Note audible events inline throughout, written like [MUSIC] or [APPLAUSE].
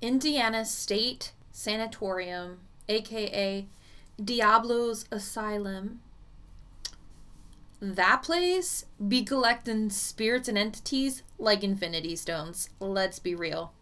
Indiana State Sanatorium, aka Diablo's Asylum. That place be collecting spirits and entities like infinity stones. Let's be real.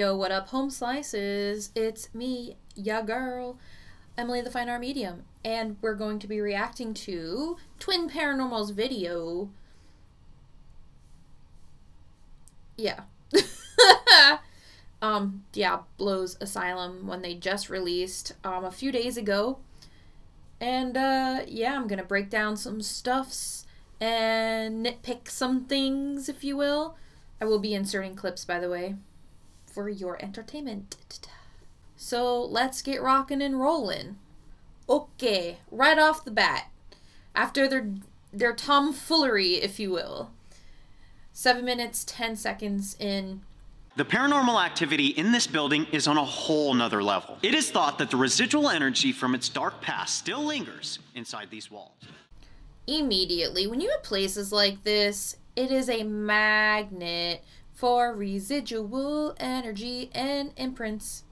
Yo, what up, home slices? It's me, ya girl, Emily the Fine Art Medium, and we're going to be reacting to Twin Paranormal's video. Yeah. [LAUGHS] um, Diablo's Asylum when they just released um a few days ago. And uh yeah, I'm gonna break down some stuffs and nitpick some things, if you will. I will be inserting clips by the way for your entertainment. So let's get rocking and rolling. Okay, right off the bat, after their their tomfoolery, if you will. Seven minutes, ten seconds in. The paranormal activity in this building is on a whole nother level. It is thought that the residual energy from its dark past still lingers inside these walls. Immediately, when you have places like this, it is a magnet for residual energy and imprints.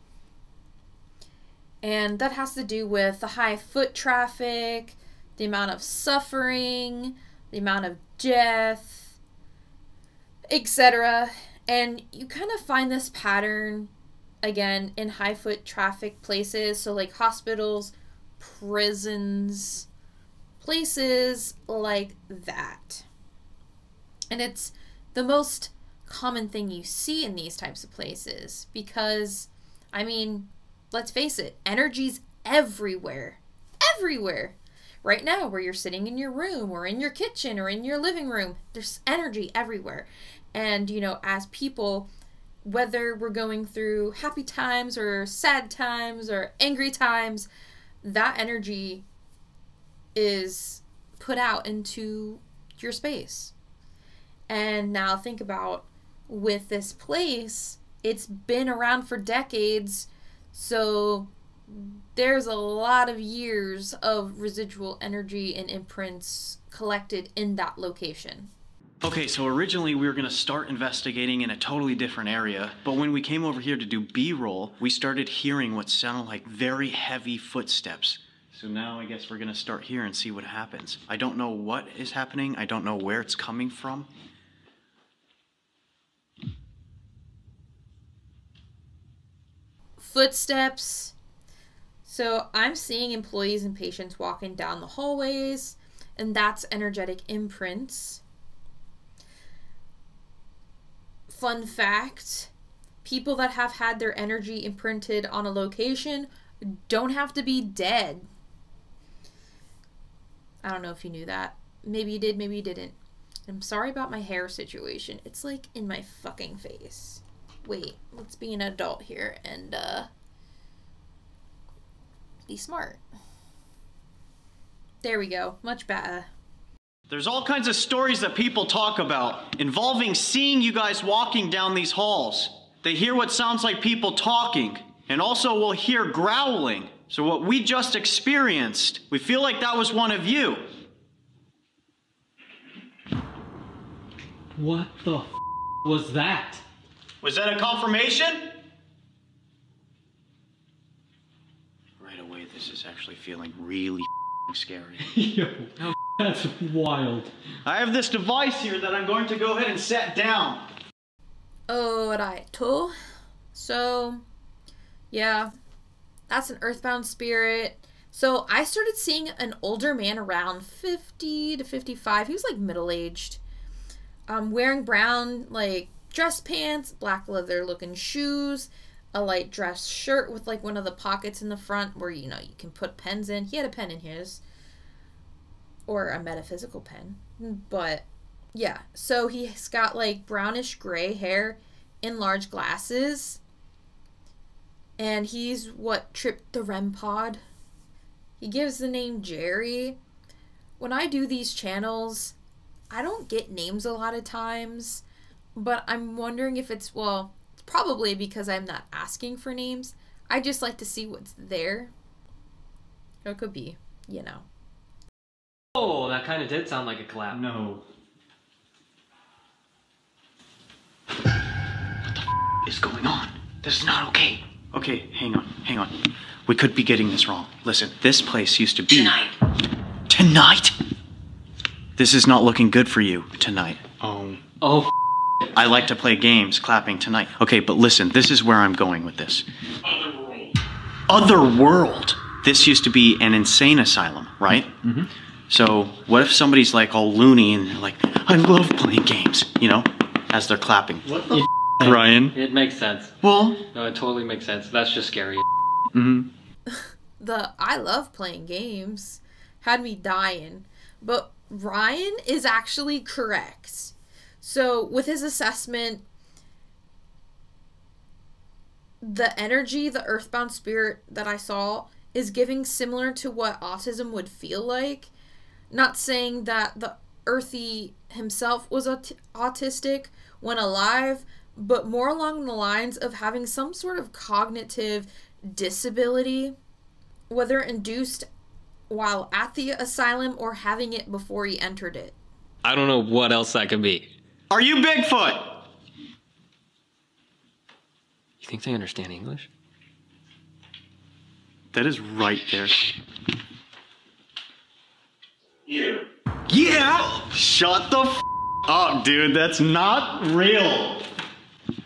And that has to do with the high foot traffic, the amount of suffering, the amount of death, etc. And you kind of find this pattern again in high foot traffic places, so like hospitals, prisons, places like that. And it's the most common thing you see in these types of places because I mean, let's face it, energy's everywhere. Everywhere. Right now, where you're sitting in your room or in your kitchen or in your living room, there's energy everywhere. And, you know, as people, whether we're going through happy times or sad times or angry times, that energy is put out into your space. And now think about with this place, it's been around for decades. So there's a lot of years of residual energy and imprints collected in that location. Okay, so originally we were to start investigating in a totally different area, but when we came over here to do B roll, we started hearing what sounded like very heavy footsteps. So now I guess we're to start here and see what happens. I don't know what is happening, I don't know where it's coming from. Footsteps. So I'm seeing employees and patients walking down the hallways, and that's energetic imprints. Fun fact people that have had their energy imprinted on a location don't have to be dead. I don't know if you knew that. Maybe you did, maybe you didn't. I'm sorry about my hair situation. It's like in my fucking face wait, let's be an adult here and uh, be smart. There we go. Much better. There's all kinds of stories that people talk about involving seeing you guys walking down these halls. They hear what sounds like people talking, and also will hear growling. So, what we just experienced, we feel like that was one of you. What the f- was that? Was that a confirmation? Right away, this is actually feeling really [LAUGHS] scary. [LAUGHS] Yo, that's wild. I have this device here that I'm going to go ahead and set down. Alright, so yeah, that's an earthbound spirit. So I started seeing an older man around 50 to 55. He was like middle aged, um, wearing brown like dress pants, black leather looking shoes, a light dress shirt with like one of the pockets in the front where you know you can put pens in. He had a pen in his or a metaphysical pen. But yeah, so he's got like brownish gray hair in large glasses and he's what tripped the REM pod. He gives the name Jerry. When I do these channels, I don't get names a lot of times, but I'm wondering if it's, well, probably because I'm not asking for names. I just like to see what's there. Or it could be, you know. Oh, that kind of did sound like a clap. No. What the is going on? This is not okay. Okay, hang on, hang on. We could be getting this wrong. Listen, this place used to be. Tonight. Tonight? This is not looking good for you tonight. Um. Oh. Oh, I like to play games, clapping tonight. Okay, but listen, this is where I'm going with this. Other world. This used to be an insane asylum, right? Mm-hmm. So what if somebody's like all loony and they're like, I love playing games, you know, as they're clapping. What the Ryan. it makes sense. Well, No, it totally makes sense. That's just scary. hmm [LAUGHS] the I love playing games had me dying. But Ryan is actually correct. So, with his assessment, the energy, the earthbound spirit that I saw is giving similar to what autism would feel like. Not saying that the earthy himself was aut- autistic when alive, but more along the lines of having some sort of cognitive disability whether induced while at the asylum or having it before he entered it. I don't know what else that could be. Are you Bigfoot? You think they understand English? That is right there. You. Yeah! Shut the f- up, dude. That's not real.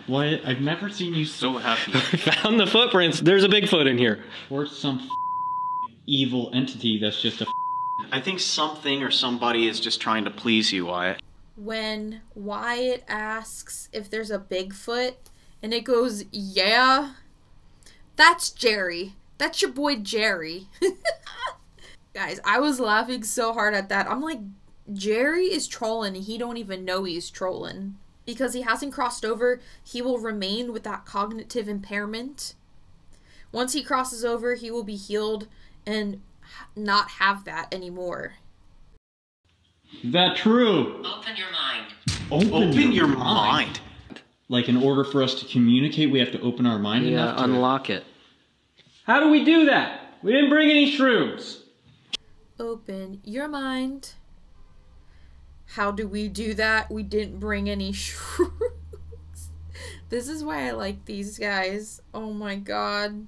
What? I've never seen you so happy. [LAUGHS] Found the footprints. There's a Bigfoot in here. or some f- evil entity that's just a. F- I think something or somebody is just trying to please you, Wyatt. When Wyatt asks if there's a Bigfoot and it goes, yeah, that's Jerry. That's your boy Jerry. [LAUGHS] Guys, I was laughing so hard at that. I'm like, Jerry is trolling he don't even know he's trolling. Because he hasn't crossed over, he will remain with that cognitive impairment. Once he crosses over, he will be healed and not have that anymore. Is that true? Open your mind. Open, Open your mind. Like, in order for us to communicate, we have to open our mind Yeah, enough to. unlock it. How do we do that? We didn't bring any shrooms. Open your mind. How do we do that? We didn't bring any [LAUGHS] shrooms. this is why I like these guys. Oh my god.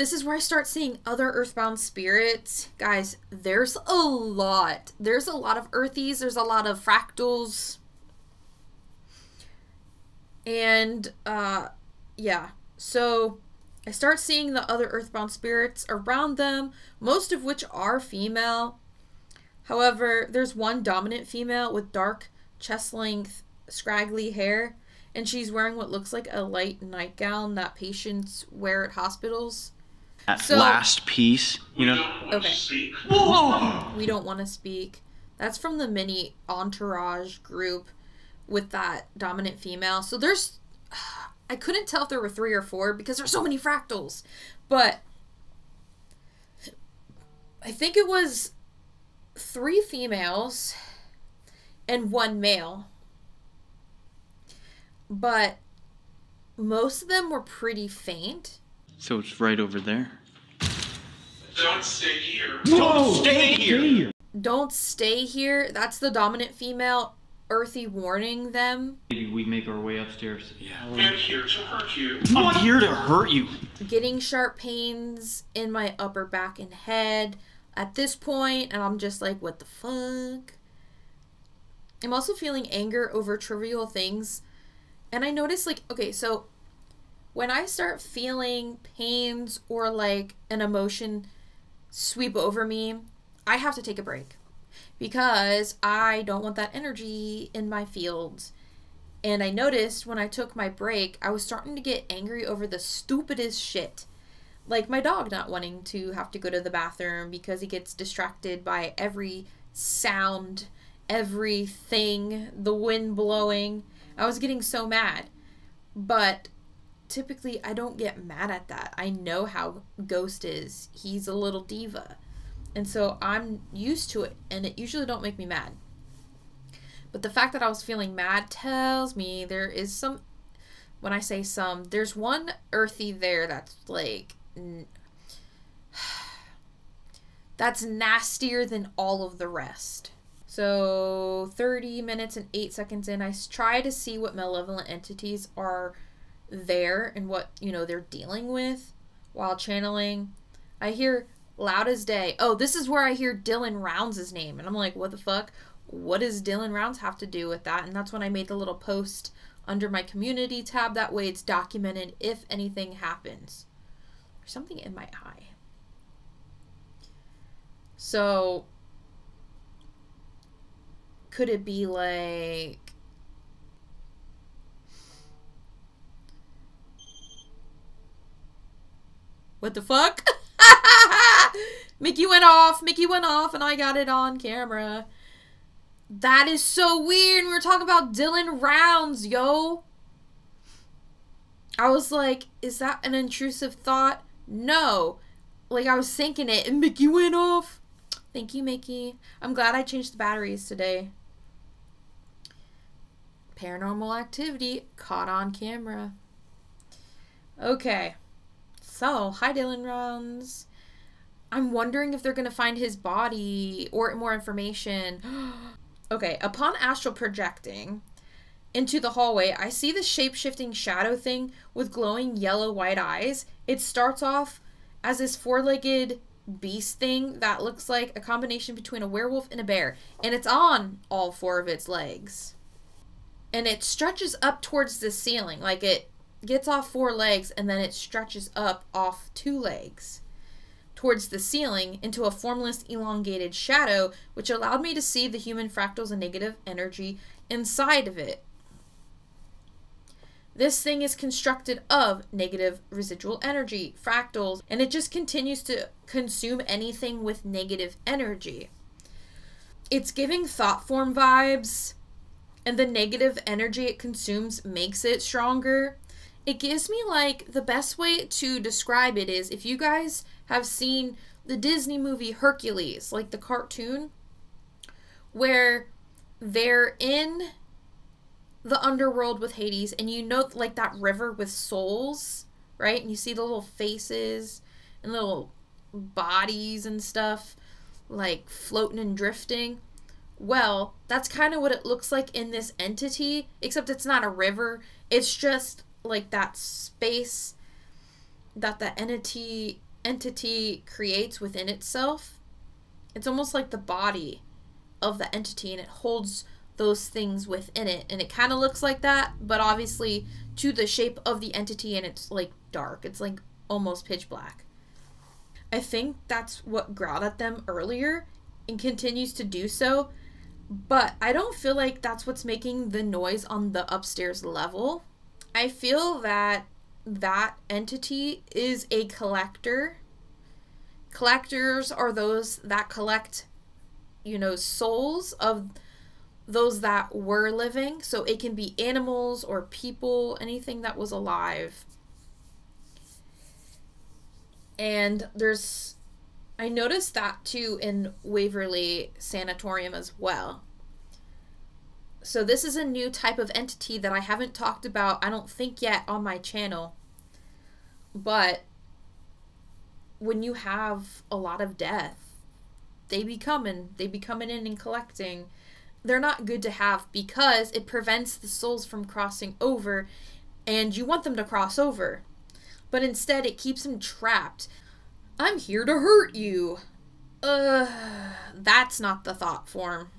This is where I start seeing other earthbound spirits. Guys, there's a lot. There's a lot of earthies, there's a lot of fractals. And uh yeah. So I start seeing the other earthbound spirits around them, most of which are female. However, there's one dominant female with dark chest length, scraggly hair, and she's wearing what looks like a light nightgown that patients wear at hospitals. That So- last piece, you know. Okay. Whoa! We don't want to speak. That's from the mini entourage group with that dominant female. So there's. I couldn't tell if there were three or four because there's so many fractals. But. I think it was three females and one male. But most of them were pretty faint. So it's right over there. Don't stay here. Don't Whoa! stay here. Don't stay here. That's the dominant female earthy warning them. Maybe we make our way upstairs. Yeah. I'm here to hurt you. I'm here to hurt you. getting sharp pains in my upper back and head at this point and i'm just like what the fuck i'm also feeling anger over trivial things and i notice like okay so when i start feeling pains or like an emotion sweep over me i have to take a break because i don't want that energy in my fields and I noticed when I took my break, I was starting to get angry over the stupidest shit. Like my dog not wanting to have to go to the bathroom because he gets distracted by every sound, everything, the wind blowing. I was getting so mad. But typically I don't get mad at that. I know how Ghost is. He's a little diva. And so I'm used to it and it usually don't make me mad. But the fact that I was feeling mad tells me there is some when I say some, there's one earthy there that's like [SIGHS] that's nastier than all of the rest. So 30 minutes and 8 seconds in, I try to see what malevolent entities are there and what, you know, they're dealing with while channeling. I hear loud as day. Oh, this is where I hear Dylan Rounds' name. And I'm like, what the fuck? What does Dylan Rounds have to do with that? And that's when I made the little post under my community tab. That way it's documented if anything happens. There's something in my eye. So, could it be like. What the fuck? [LAUGHS] Mickey went off. Mickey went off, and I got it on camera. That is so weird. We were talking about Dylan Rounds, yo. I was like, is that an intrusive thought? No. Like, I was thinking it, and Mickey went off. Thank you, Mickey. I'm glad I changed the batteries today. Paranormal activity caught on camera. Okay. So, hi, Dylan Rounds. I'm wondering if they're going to find his body or more information. [GASPS] okay, upon astral projecting into the hallway, I see the shape shifting shadow thing with glowing yellow white eyes. It starts off as this four legged beast thing that looks like a combination between a werewolf and a bear, and it's on all four of its legs. And it stretches up towards the ceiling, like it gets off four legs and then it stretches up off two legs towards the ceiling into a formless, elongated shadow, which allowed me to see the human fractals and negative energy inside of it. This thing is constructed of negative residual energy, fractals, and it just continues to consume anything with negative energy. It's giving thought form vibes, and the negative energy it consumes makes it stronger. It gives me like the best way to describe it is if you guys have seen the Disney movie Hercules, like the cartoon, where they're in the underworld with Hades and you know like that river with souls, right? And you see the little faces and little bodies and stuff like floating and drifting. Well, that's kind of what it looks like in this entity, except it's not a river. It's just like that space that the entity entity creates within itself. It's almost like the body of the entity and it holds those things within it. And it kind of looks like that but obviously to the shape of the entity and it's like dark. It's like almost pitch black. I think that's what growled at them earlier and continues to do so but i don't feel like that's what's making the noise on the upstairs level i feel that that entity is a collector collectors are those that collect you know souls of those that were living. So it can be animals or people, anything that was alive. And there's, I noticed that too in Waverly Sanatorium as well. So this is a new type of entity that I haven't talked about, I don't think yet on my channel. But when you have a lot of death, they be coming, they be coming in and collecting they're not good to have because it prevents the souls from crossing over and you want them to cross over. But instead it keeps them trapped. I'm here to hurt you. Uh that's not the thought form.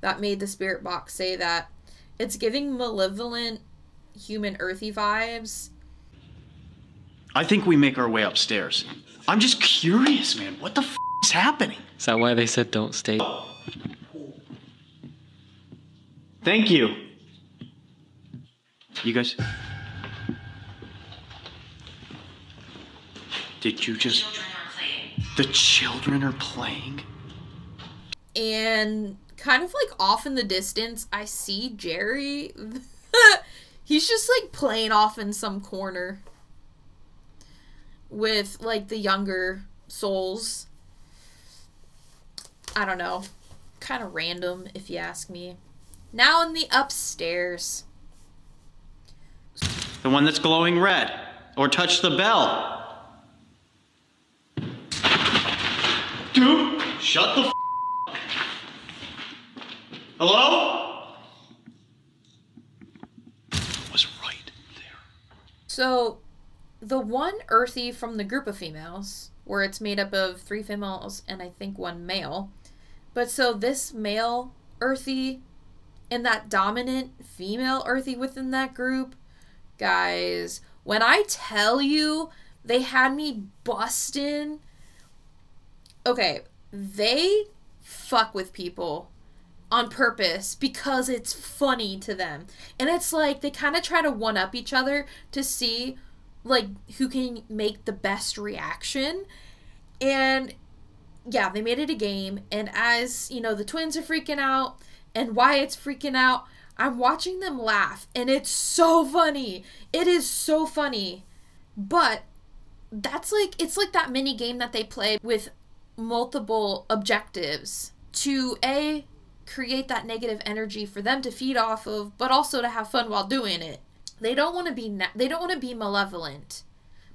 That made the spirit box say that. It's giving malevolent human earthy vibes. I think we make our way upstairs. I'm just curious, man. What the f is happening? Is that why they said don't stay? Thank you. You guys. Did you just. Children are playing. The children are playing? and kind of like off in the distance i see jerry [LAUGHS] He's just like playing off in some corner with like the younger souls. I don't know. Kind of random, if you ask me. Now in the upstairs. The one that's glowing red. Or touch the bell. Dude, shut the f- Hello? Was right there. So, the one earthy from the group of females, where it's made up of three females and I think one male. But so this male earthy and that dominant female earthy within that group, guys, when I tell you they had me busting. Okay, they fuck with people on purpose because it's funny to them. And it's like they kind of try to one up each other to see like who can make the best reaction. And yeah, they made it a game and as, you know, the twins are freaking out and Wyatt's freaking out, I'm watching them laugh and it's so funny. It is so funny. But that's like it's like that mini game that they play with multiple objectives to a create that negative energy for them to feed off of but also to have fun while doing it. They don't want to be they don't want to be malevolent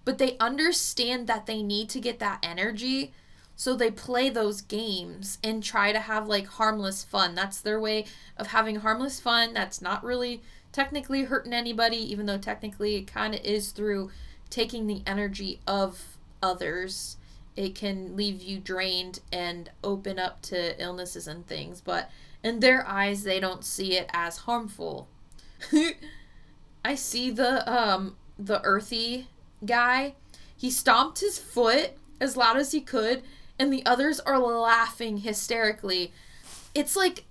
but they understand that they need to get that energy so they play those games and try to have like harmless fun. That's their way of having harmless fun that's not really technically hurting anybody even though technically it kind of is through taking the energy of others it can leave you drained and open up to illnesses and things but in their eyes they don't see it as harmful. [LAUGHS] I see the um the earthy guy. He stomped his foot as loud as he could and the others are laughing hysterically. It's like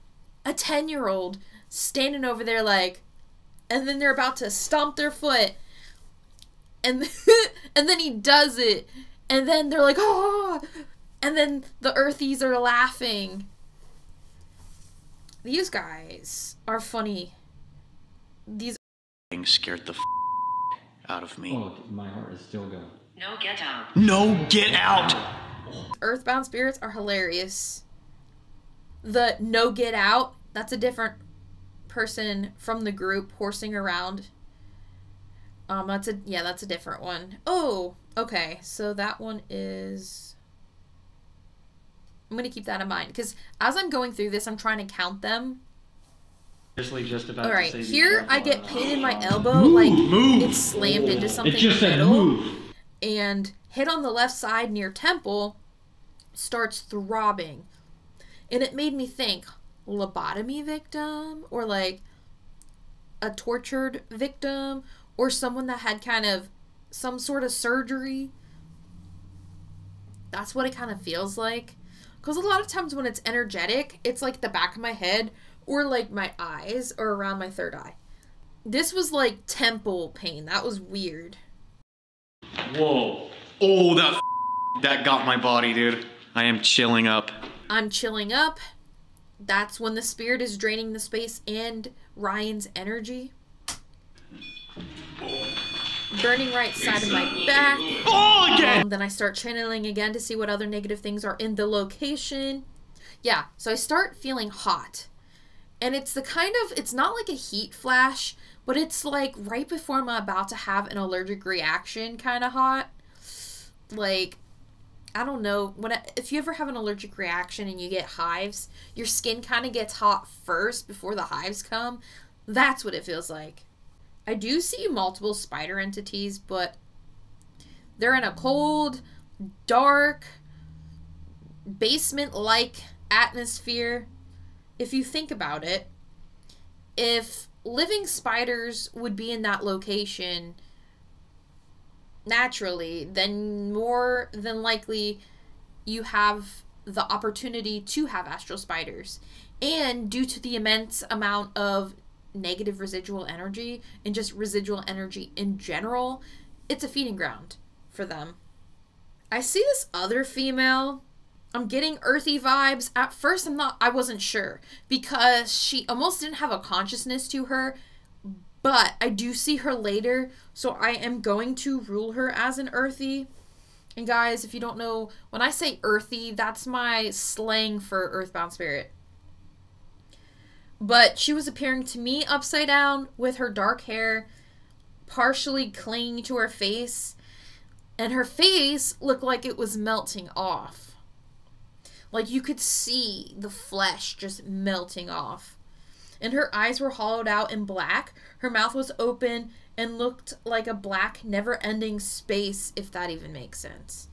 a 10 year old standing over there like and then they're about to stomp their foot. And [LAUGHS] and then he does it and then they're like oh and then the earthies are laughing these guys are funny these Thing scared the f- out of me. Oh, my heart is still going. No get out. No, get out! earthbound spirits are hilarious the no get out that's a different person from the group horsing around um that's a yeah that's a different one. Oh, okay so that one is i'm gonna keep that in mind because as i'm going through this i'm trying to count them. Just about all to say here i get pain in my elbow like it's slammed into something It just said move. and hit on the left side near temple starts throbbing. And it made me think lobotomy victim? Or like a tortured victim? Or someone that had kind of some sort of surgery that's what it kind of feels like because a lot of times when it's energetic it's like the back of my head or like my eyes or around my third eye this was like temple pain that was weird Whoa. Oh, that f- that got my body, dude. I am chilling up. I'm chilling up. That's when the spirit is draining the space and Ryan's energy. Burning right side of my back. Oh, again! Um, then I start channeling again to see what other negative things are in the location. Yeah, so I start feeling hot. And it's the kind of, it's not like a heat flash, but it's like right before I'm about to have an allergic reaction kind of hot. Like, I don't know, when I, if you ever have an allergic reaction and you get hives, your skin kind of gets hot first before the hives come. That's what it feels like. I do see multiple spider entities, but they're in a cold, dark, basement like atmosphere. If you think about it, if living spiders would be in that location naturally, then more than likely you have the opportunity to have astral spiders. And due to the immense amount of negative residual energy and just residual energy in general, it's a feeding ground for them. I see this other female. I'm getting earthy vibes. At first, I'm not, I wasn't sure because she almost didn't have a consciousness to her, But I do see her later, so I am going to rule her as an earthy. And guys, if you don't know, when I say earthy, that's my slang for earthbound spirit. But she was appearing to me upside down with her dark hair partially clinging to her face, and her face looked like it was melting off. Like you could see the flesh just melting off. And her eyes were hollowed out and black. Her mouth was open and looked like a black, never ending space, if that even makes sense.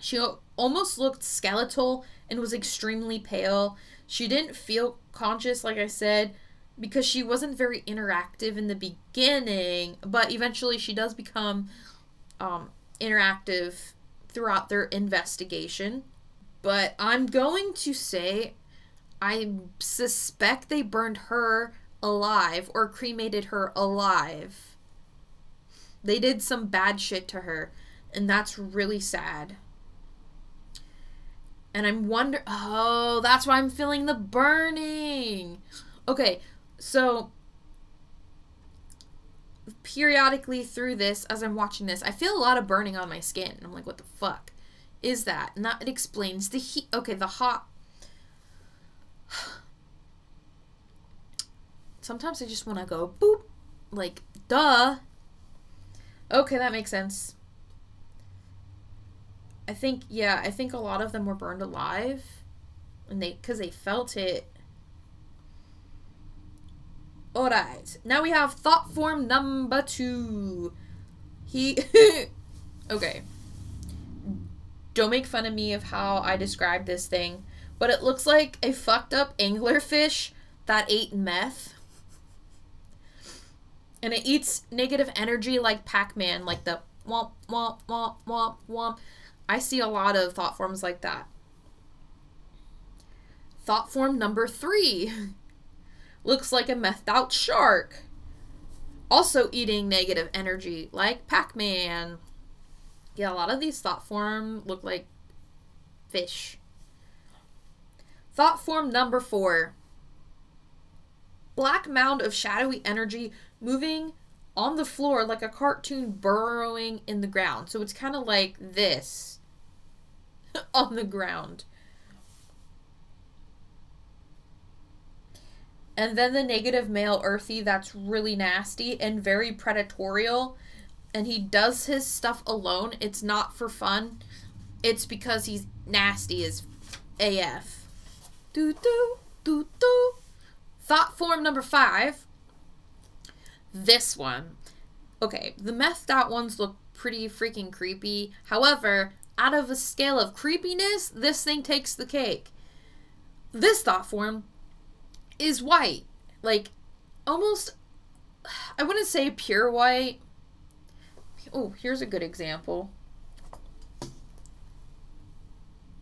She almost looked skeletal and was extremely pale. She didn't feel conscious, like I said, because she wasn't very interactive in the beginning, but eventually she does become um, interactive throughout their investigation. But I'm going to say I suspect they burned her alive or cremated her alive. They did some bad shit to her, and that's really sad. And I'm wonder oh, that's why I'm feeling the burning. Okay, so periodically through this as I'm watching this, I feel a lot of burning on my skin. I'm like, what the fuck is that? And that it explains the heat. Okay, the hot [SIGHS] Sometimes I just want to go boop. Like, duh. Okay, that makes sense. I think, yeah, I think a lot of them were burned alive. And they, because they felt it. Alright, now we have thought form number two. He. [LAUGHS] okay. Don't make fun of me of how I described this thing, but it looks like a fucked up anglerfish that ate meth. And it eats negative energy like Pac Man, like the womp, womp, womp, womp, womp. I see a lot of thought forms like that. Thought form number three [LAUGHS] looks like a methed out shark. Also eating negative energy like Pac Man. Yeah, a lot of these thought form look like fish. Thought form number four black mound of shadowy energy moving on the floor like a cartoon burrowing in the ground. So it's kind of like this [LAUGHS] on the ground. And then the negative male earthy that's really nasty and very predatorial. And he does his stuff alone. It's not for fun. It's because he's nasty as AF. Do do do do. Thought form number five. This one. Okay, the methed out ones look pretty freaking creepy. However, out of a scale of creepiness, this thing takes the cake. This thought form is white. Like, almost, I wouldn't say pure white. Oh, here's a good example.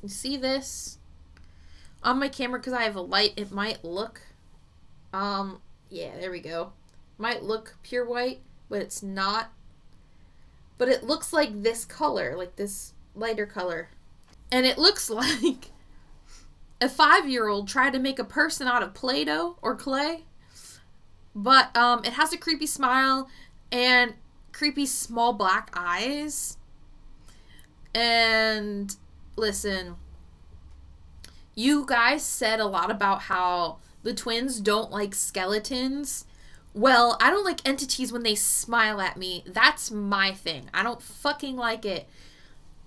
You see this? On my camera, because I have a light, it might look, um, yeah, there we go. Might look pure white, but it's not. But it looks like this color, like this lighter color. And it looks [LAUGHS] like a five year old tried to make a person out of Play Doh or clay. But um, it has a creepy smile and creepy small black eyes. And listen, you guys said a lot about how the twins don't like skeletons. Well, I don't like entities when they smile at me. That's my thing. I don't fucking like it.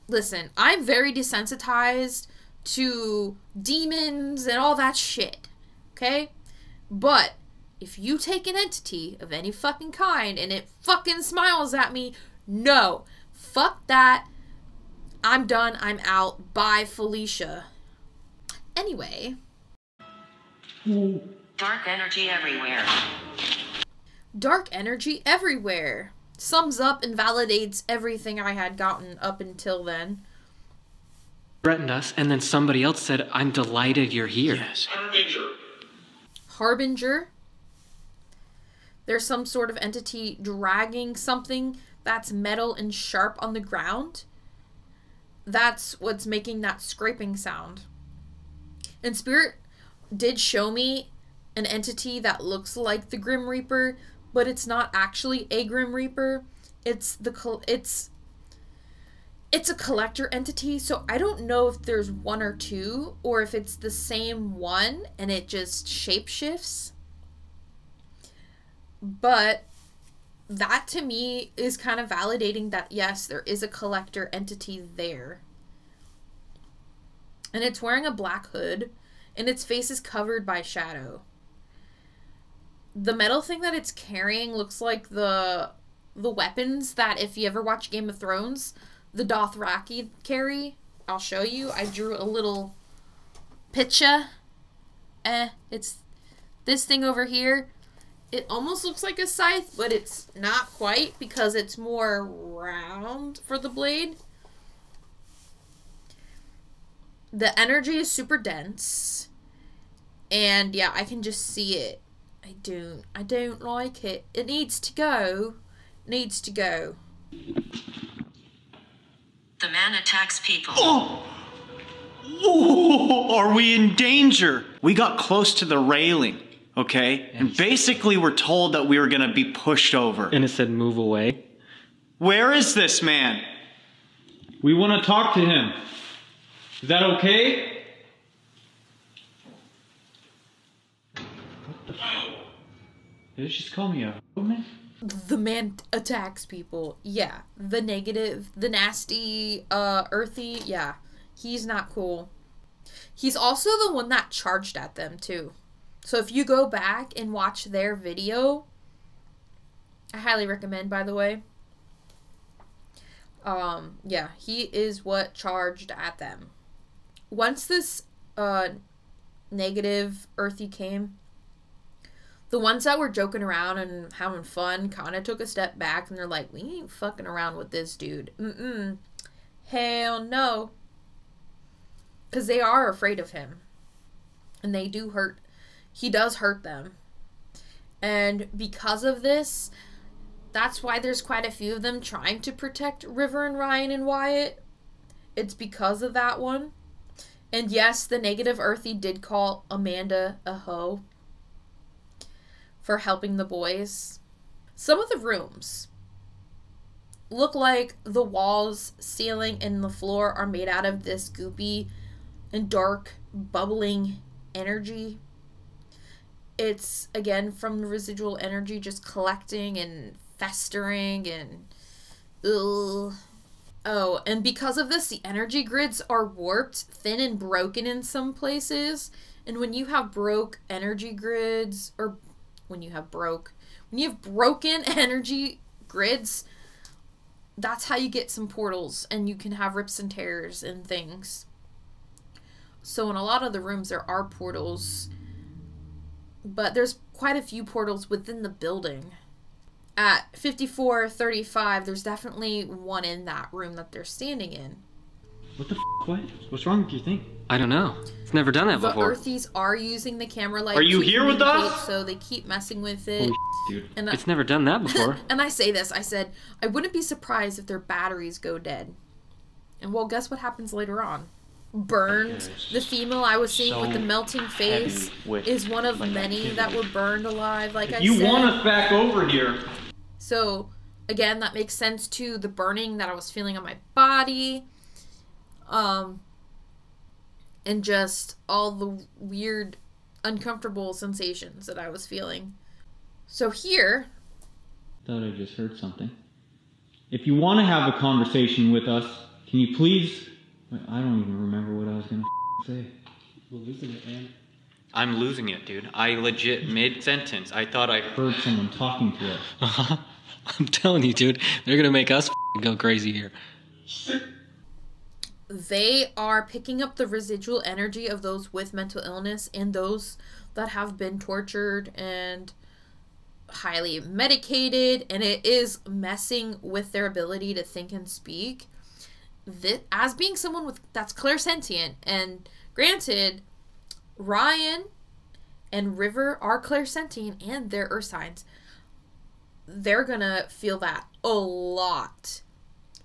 Listen, I'm very desensitized to demons and all that shit. Okay? But if you take an entity of any fucking kind and it fucking smiles at me, no. Fuck that. I'm done. I'm out. Bye, Felicia. Anyway, Dark energy everywhere. Dark energy everywhere. Sums up and validates everything I had gotten up until then. Threatened us, and then somebody else said, I'm delighted you're here. Yes. Harbinger. Harbinger. There's some sort of entity dragging something that's metal and sharp on the ground. That's what's making that scraping sound. And Spirit did show me an entity that looks like the Grim Reaper, but it's not actually a Grim Reaper. It's the it's it's a collector entity, so I don't know if there's one or two or if it's the same one and it just shapeshifts. But that to me is kind of validating that yes, there is a collector entity there. And it's wearing a black hood and its face is covered by shadow. The metal thing that it's carrying looks like the the weapons that if you ever watch Game of Thrones, the Dothraki carry. I'll show you. I drew a little picture. Eh, it's this thing over here. It almost looks like a scythe, but it's not quite because it's more round for the blade. The energy is super dense. And yeah, I can just see it. I don't I don't like it. It needs to go. Needs to go. The man attacks people. Oh! Ooh, are we in danger? We got close to the railing, okay? And basically, we're told that we were gonna be pushed over. And it said move away. Where is this man? We want to talk to him. Is that okay? What the f- Did she just call me a man? The man attacks people. Yeah. The negative, the nasty, uh, earthy. Yeah. He's not cool. He's also the one that charged at them, too. So if you go back and watch their video, I highly recommend, by the way. Um, yeah, he is what charged at them. Once this, uh, negative earthy came, the ones that were joking around and having fun kind of took a step back and they're like, we ain't fucking around with this dude. Mm-mm. Hell no. Because they are afraid of him. And they do hurt. He does hurt them. And because of this, that's why there's quite a few of them trying to protect River and Ryan and Wyatt. It's because of that one. And yes, the negative Earthy did call Amanda a hoe for helping the boys. Some of the rooms look like the walls, ceiling, and the floor are made out of this goopy and dark, bubbling energy. It's again from the residual energy just collecting and festering and ugh. Oh, and because of this, the energy grids are warped, thin, and broken in some places. And when you have broke energy grids, or when you have broke, when you have broken [LAUGHS] energy grids, that's how you get some portals and you can have rips and tears and things. So in a lot of the rooms there are portals, but there's quite a few portals within the building. At 5435, there's definitely one in that room that they're standing in. What the f? What? What's wrong with you thing? I don't know. It's never done that The before. Earthies are using the camera light. Are you here with communicate, us? So they keep messing with it. Holy dude. and I, It's never done that before. [LAUGHS] and I say this, I said, I wouldn't be surprised if their batteries go dead. And well, guess what happens later on? Burned. The female I was seeing with the melting face is one of like, many that were burned alive, like I You said. want us back over here? So again, that makes sense to the burning that I was feeling on my body. Um and just all the weird uncomfortable sensations that I was feeling. So here, Thought I just heard something. If you want to have a conversation with us, can you please? Wait, I don't even remember what I was gonna say. We're losing it, man. I'm losing it, dude. I legit mid sentence. I thought I. Heard someone talking to us. Uh-huh. [LAUGHS] I'm telling you, dude. They're gonna make us go crazy here. They are picking up the residual energy of those with mental illness and those that have been tortured and highly medicated and it is messing with their ability to think and speak. This, as being someone with that's clairsentient and granted ryan and river are clairsentient and they're earth signs they're gonna feel that a lot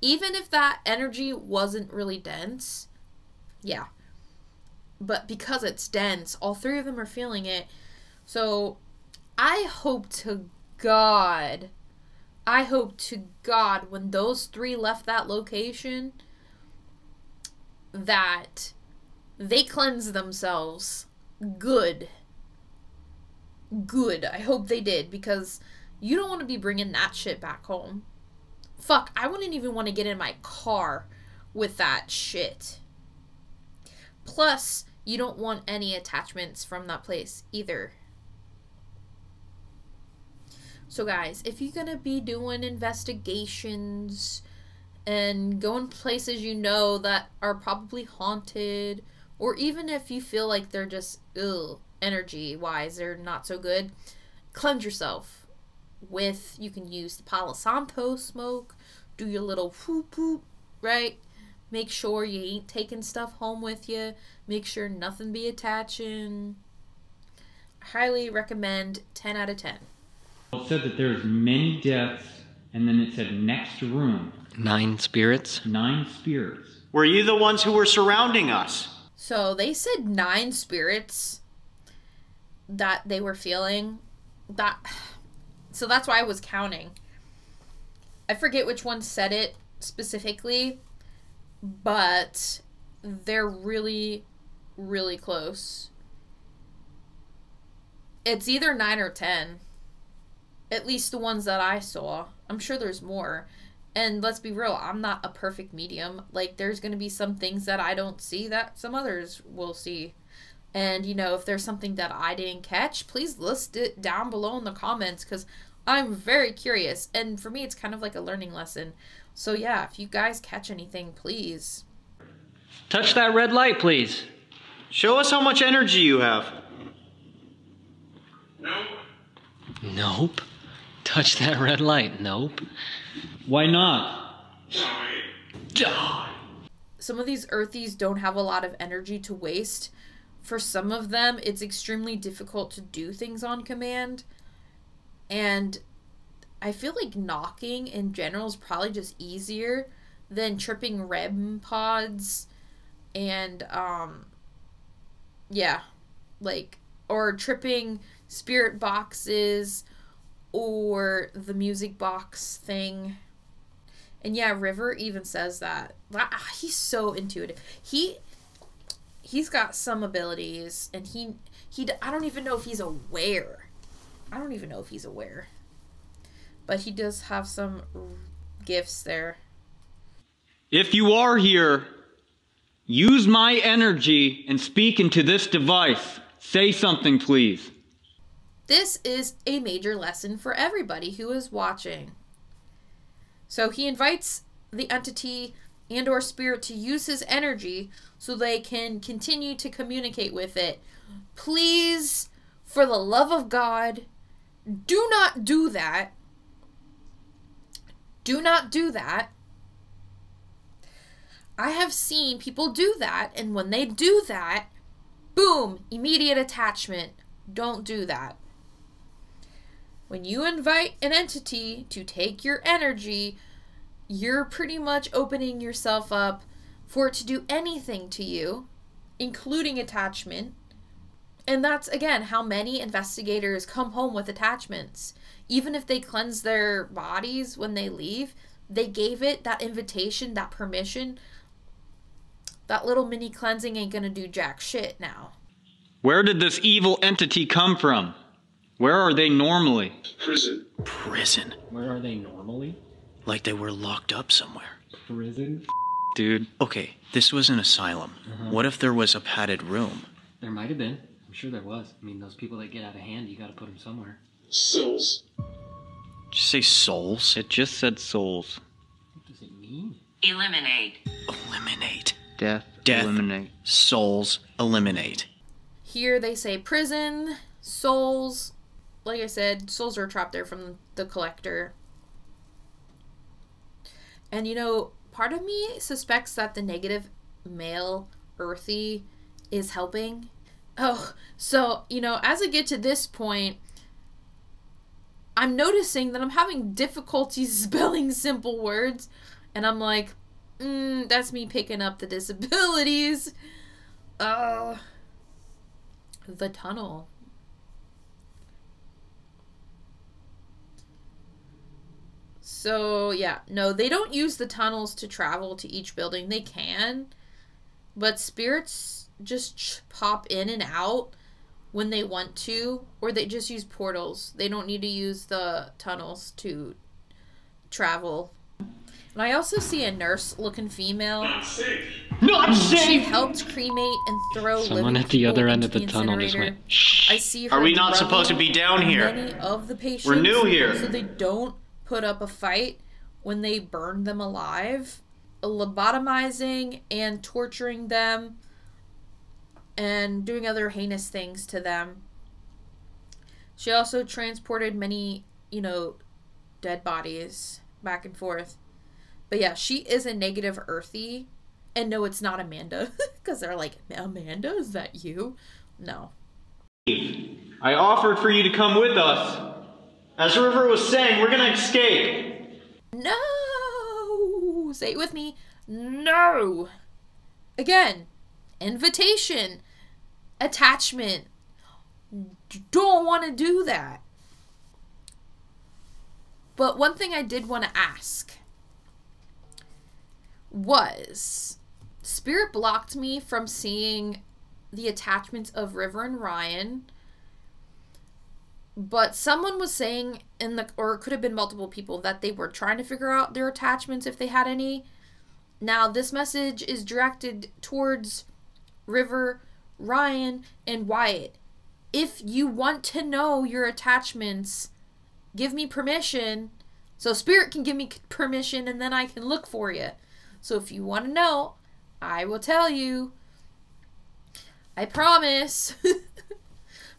even if that energy wasn't really dense, yeah. But because it's dense, all three of them are feeling it. So I hope to God, I hope to God when those three left that location that they cleanse themselves good. Good. I hope they did because you don't want to be bringing that shit back home. Fuck, I wouldn't even want to get in my car with that shit. Plus, you don't want any attachments from that place either. So, guys, if you're gonna be doing investigations and going places you know that are probably haunted, or even if you feel like they're just ill energy wise, they're not so good, cleanse yourself with you can use the Palo Santo smoke, do your little whoop whoop, right? Make sure you ain't taking stuff home with you. Make sure nothing be attaching. Highly recommend 10 out of 10. It said that there's many deaths, and then it said next room, Nine spirits. nine spirits. Were you the ones who were surrounding us? So they said nine spirits that they were feeling. That so that's why I was counting. I forget which one said it specifically, but they're really really close. It's either 9 or 10. At least the ones that I saw. I'm sure there's more. And let's be real, I'm not a perfect medium. Like, there's going to be some things that I don't see that some others will see. And, you know, if there's something that I didn't catch, please list it down below in the comments because I'm very curious. And for me, it's kind of like a learning lesson. So, yeah, if you guys catch anything, please. Touch that red light, please. Show us how much energy you have. Nope. Nope. Touch that red light. Nope. Why not? Die. some of these earthies don't have a lot of energy to waste. For some of them, it's extremely difficult to do things on command. And I feel like knocking in general is probably just easier than tripping REM pods and um yeah, like or tripping spirit boxes or the music box thing. And yeah, River even says that. He's so intuitive. He he's got some abilities and he he I don't even know if he's aware. I don't even know if he's aware. But he does have some gifts there. If you are here, use my energy and speak into this device. Say something, please. This is a major lesson for everybody who is watching. So he invites the entity and or spirit to use his energy so they can continue to communicate with it. Please, for the love of God, do not do that. Do not do that. I have seen people do that, and when they do that, boom, immediate attachment. Don't do that. When you invite an entity to take your energy, you're pretty much opening yourself up for it to do anything to you, including attachment. And that's, again, how many investigators come home with attachments. Even if they cleanse their bodies when they leave, they gave it that invitation, that permission. That little mini cleansing ain't gonna do jack shit now. Where did this evil entity come from? Where are they normally? Prison. Prison. Where are they normally? Like they were locked up somewhere. Prison. Dude, Okay, this was an asylum. Mm-hmm. What if there was a padded room? There might have been. I'm sure there was. I mean, those people that get out of hand, you got to put them somewhere. Souls. Did you say souls? it just said souls. What does it mean? Eliminate. Eliminate. Death, Death. eliminate. Souls eliminate. Here they say prison, souls. Like I said, souls are trapped there from the collector. And you know, part of me suspects that the negative male earthy is helping. Oh, so, you know, as I get to this point, I'm noticing that I'm having difficulty [LAUGHS] spelling simple words. And I'm like, mm, that's me picking up the disabilities. Uh, the tunnel. So, yeah, no, they don't use the tunnels to travel to each building. They can, but spirits just ch- pop in and out when they want to, or they just use portals. They don't need to use the tunnels to travel. And I also see a nurse looking female. Not She safe! She helped cremate and throw Someone at the other end of the tunnel just went, shh. I see her. Are we not supposed to be down here? Many of the patients. We're new here. so they don't put up a fight when they burned them alive, lobotomizing and torturing them, and doing other heinous things to them. She also transported many, you know, dead bodies back and forth. But yeah, she is a negative earthy. And no, it's not Amanda. [LAUGHS] Because they're like, Amanda, is that you? No. I offered for you to come with us. As River was saying, we're gonna escape. No! Say it with me. No! Again, invitation, attachment. Don't want to do that. But one thing I did want to ask was Spirit blocked me from seeing the attachments of River and Ryan but someone was saying in the or it could have been multiple people that they were trying to figure out their attachments if they had any. Now this message is directed towards river ryan and wyatt. If you want to know your attachments give me permission. So spirit can give me permission and then i can look for you so if you want to know i will tell you. I promise [LAUGHS]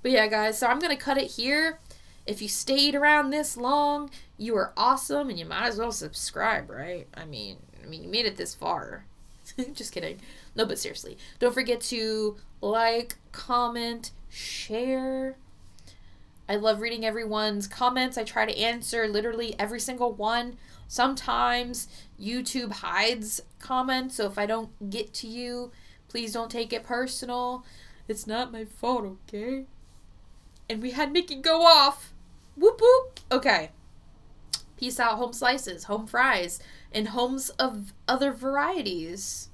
But yeah, guys, so I'm going to cut it here. If you stayed around this long, you are awesome and you might as well subscribe, right? I mean, I mean, you made it this far. [LAUGHS] Just kidding. No, but seriously, don't forget to like, comment, share. I love reading everyone's comments. I try to answer literally every single one. Sometimes YouTube hides comments, so if I don't get to you, please don't take it personal. It's not my fault, okay? And we had Mickey go off. Whoop whoop. Okay. Peace out, home slices, home fries, and homes of other varieties.